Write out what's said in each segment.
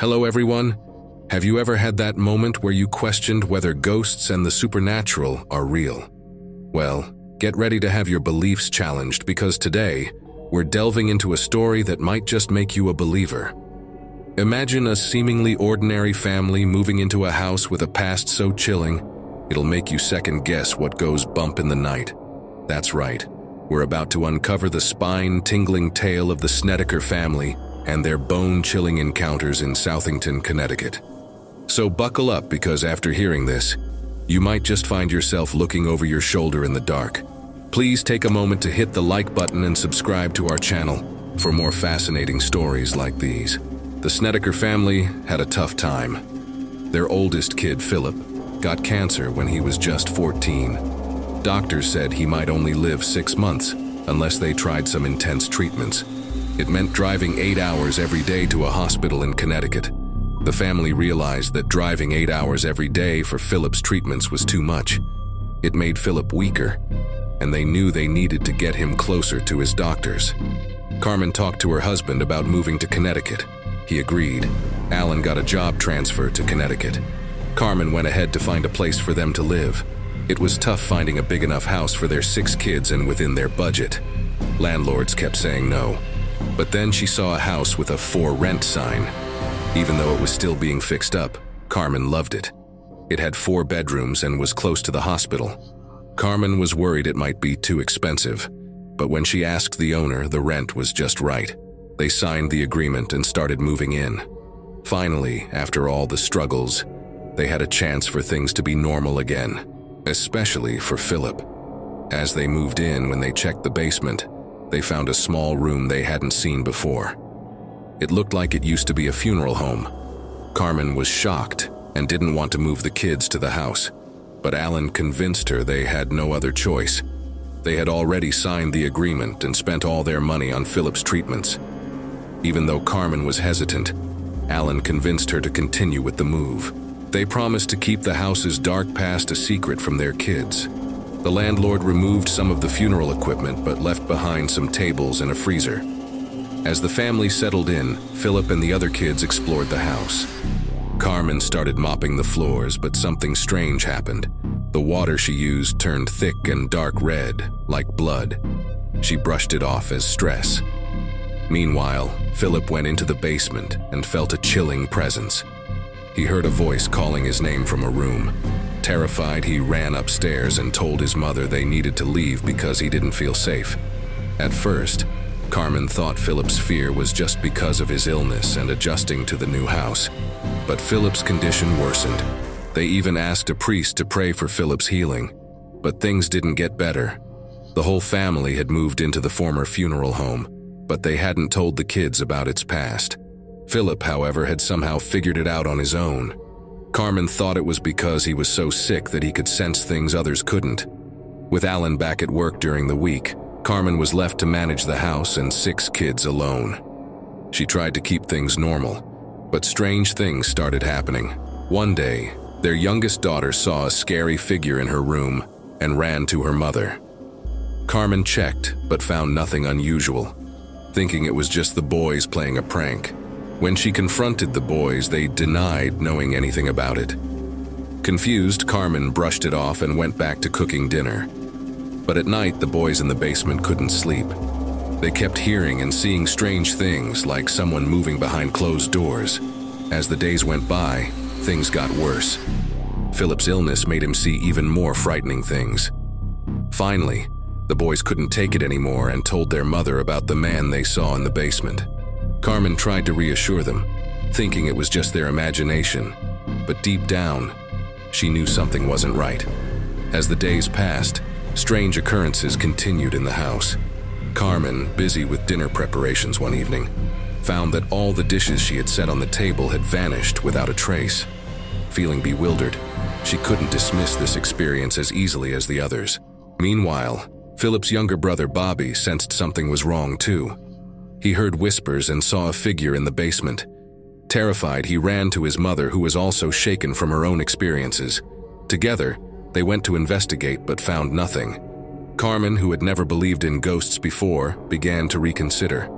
Hello, everyone. Have you ever had that moment where you questioned whether ghosts and the supernatural are real? Well, get ready to have your beliefs challenged because today, we're delving into a story that might just make you a believer. Imagine a seemingly ordinary family moving into a house with a past so chilling, it'll make you second guess what goes bump in the night. That's right, we're about to uncover the spine-tingling tale of the Snedeker family and their bone-chilling encounters in Southington, Connecticut. So buckle up because after hearing this, you might just find yourself looking over your shoulder in the dark. Please take a moment to hit the like button and subscribe to our channel for more fascinating stories like these. The Snedeker family had a tough time. Their oldest kid, Philip, got cancer when he was just 14. Doctors said he might only live six months unless they tried some intense treatments. It meant driving eight hours every day to a hospital in Connecticut. The family realized that driving eight hours every day for Philip's treatments was too much. It made Philip weaker, and they knew they needed to get him closer to his doctors. Carmen talked to her husband about moving to Connecticut. He agreed. Alan got a job transfer to Connecticut. Carmen went ahead to find a place for them to live. It was tough finding a big enough house for their six kids and within their budget. Landlords kept saying no. But then she saw a house with a for rent sign. Even though it was still being fixed up, Carmen loved it. It had four bedrooms and was close to the hospital. Carmen was worried it might be too expensive, but when she asked the owner, the rent was just right. They signed the agreement and started moving in. Finally, after all the struggles, they had a chance for things to be normal again, especially for Philip. As they moved in, when they checked the basement, they found a small room they hadn't seen before. It looked like it used to be a funeral home. Carmen was shocked and didn't want to move the kids to the house, but Alan convinced her they had no other choice. They had already signed the agreement and spent all their money on Philip's treatments. Even though Carmen was hesitant, Alan convinced her to continue with the move. They promised to keep the house's dark past a secret from their kids. The landlord removed some of the funeral equipment but left behind some tables and a freezer. As the family settled in, Philip and the other kids explored the house. Carmen started mopping the floors, but something strange happened. The water she used turned thick and dark red, like blood. She brushed it off as stress. Meanwhile, Philip went into the basement and felt a chilling presence. He heard a voice calling his name from a room. Terrified, he ran upstairs and told his mother they needed to leave because he didn't feel safe. At first, Carmen thought Philip's fear was just because of his illness and adjusting to the new house. But Philip's condition worsened. They even asked a priest to pray for Philip's healing. But things didn't get better. The whole family had moved into the former funeral home, but they hadn't told the kids about its past. Philip, however, had somehow figured it out on his own. Carmen thought it was because he was so sick that he could sense things others couldn't. With Alan back at work during the week, Carmen was left to manage the house and six kids alone. She tried to keep things normal, but strange things started happening. One day, their youngest daughter saw a scary figure in her room and ran to her mother. Carmen checked, but found nothing unusual, thinking it was just the boys playing a prank. When she confronted the boys, they denied knowing anything about it. Confused, Carmen brushed it off and went back to cooking dinner. But at night, the boys in the basement couldn't sleep. They kept hearing and seeing strange things, like someone moving behind closed doors. As the days went by, things got worse. Philip's illness made him see even more frightening things. Finally, the boys couldn't take it anymore and told their mother about the man they saw in the basement. Carmen tried to reassure them, thinking it was just their imagination, but deep down, she knew something wasn't right. As the days passed, strange occurrences continued in the house. Carmen, busy with dinner preparations one evening, found that all the dishes she had set on the table had vanished without a trace. Feeling bewildered, she couldn't dismiss this experience as easily as the others. Meanwhile, Philip's younger brother Bobby sensed something was wrong too. He heard whispers and saw a figure in the basement. Terrified, he ran to his mother, who was also shaken from her own experiences. Together, they went to investigate but found nothing. Carmen, who had never believed in ghosts before, began to reconsider.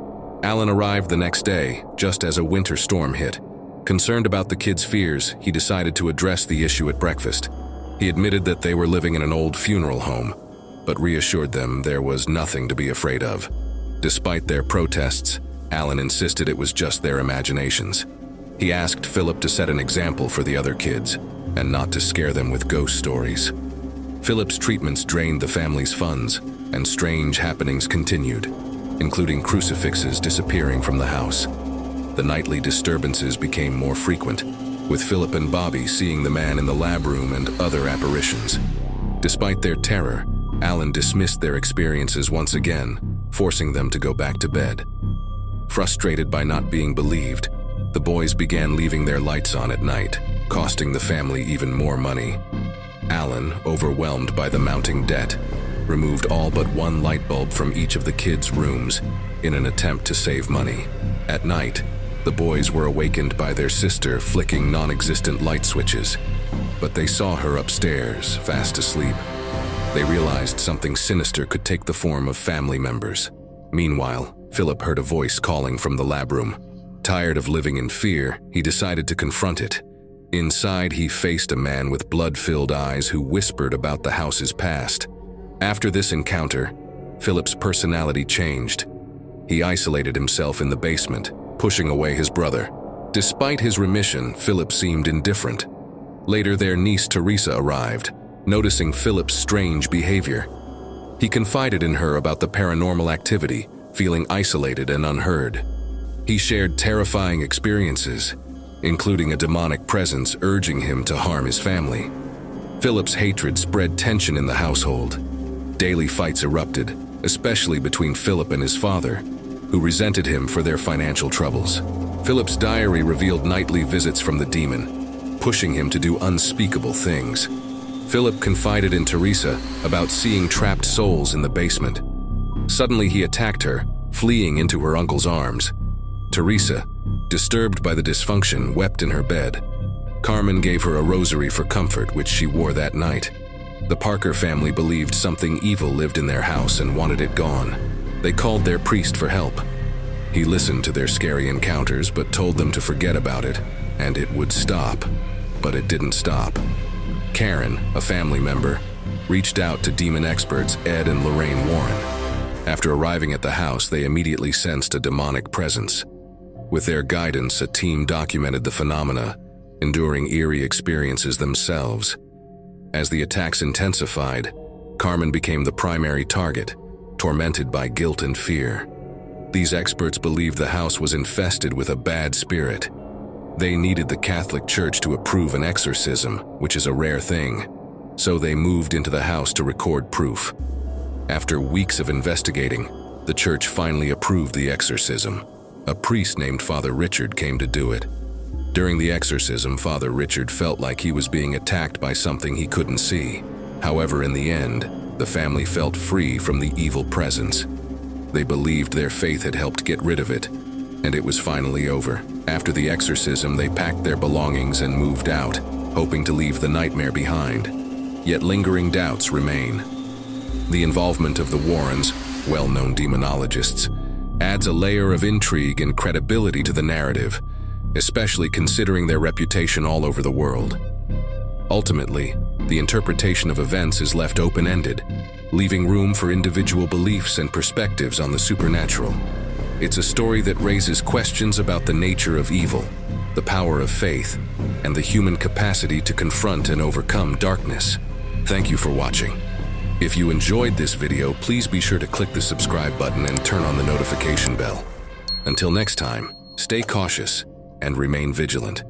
Alan arrived the next day, just as a winter storm hit. Concerned about the kids' fears, he decided to address the issue at breakfast. He admitted that they were living in an old funeral home, but reassured them there was nothing to be afraid of. Despite their protests, Alan insisted it was just their imaginations. He asked Philip to set an example for the other kids and not to scare them with ghost stories. Philip's treatments drained the family's funds, and strange happenings continued, including crucifixes disappearing from the house. The nightly disturbances became more frequent, with Philip and Bobby seeing the man in the lab room and other apparitions. Despite their terror, Alan dismissed their experiences once again, forcing them to go back to bed. Frustrated by not being believed, the boys began leaving their lights on at night, costing the family even more money. Alan, overwhelmed by the mounting debt, removed all but one light bulb from each of the kids' rooms in an attempt to save money. At night, the boys were awakened by their sister flicking non-existent light switches, but they saw her upstairs, fast asleep. They realized something sinister could take the form of family members. Meanwhile, Philip heard a voice calling from the lab room. Tired of living in fear, he decided to confront it. Inside, he faced a man with blood-filled eyes who whispered about the house's past. After this encounter, Philip's personality changed. He isolated himself in the basement, pushing away his brother. Despite his remission, Philip seemed indifferent. Later, their niece Teresa arrived, noticing Philip's strange behavior. He confided in her about the paranormal activity, feeling isolated and unheard. He shared terrifying experiences, including a demonic presence urging him to harm his family. Philip's hatred spread tension in the household. Daily fights erupted, especially between Philip and his father, who resented him for their financial troubles. Philip's diary revealed nightly visits from the demon, pushing him to do unspeakable things. Philip confided in Teresa about seeing trapped souls in the basement. Suddenly he attacked her, fleeing into her uncle's arms. Teresa, disturbed by the dysfunction, wept in her bed. Carmen gave her a rosary for comfort, which she wore that night. The Parker family believed something evil lived in their house and wanted it gone. They called their priest for help. He listened to their scary encounters but told them to forget about it, and it would stop. But it didn't stop. Karen, a family member, reached out to demon experts Ed and Lorraine Warren. After arriving at the house, they immediately sensed a demonic presence. With their guidance, a team documented the phenomena, enduring eerie experiences themselves. As the attacks intensified, Carmen became the primary target, tormented by guilt and fear. These experts believed the house was infested with a bad spirit. They needed the Catholic Church to approve an exorcism, which is a rare thing, so they moved into the house to record proof. After weeks of investigating, the church finally approved the exorcism. A priest named Father Richard came to do it. During the exorcism, Father Richard felt like he was being attacked by something he couldn't see. However, in the end, the family felt free from the evil presence. They believed their faith had helped get rid of it, and it was finally over. After the exorcism, they packed their belongings and moved out, hoping to leave the nightmare behind. Yet lingering doubts remain. The involvement of the Warrens, well-known demonologists, adds a layer of intrigue and credibility to the narrative, especially considering their reputation all over the world. Ultimately, the interpretation of events is left open-ended, leaving room for individual beliefs and perspectives on the supernatural. It's a story that raises questions about the nature of evil, the power of faith, and the human capacity to confront and overcome darkness. Thank you for watching. If you enjoyed this video, please be sure to click the subscribe button and turn on the notification bell. Until next time, stay cautious and remain vigilant.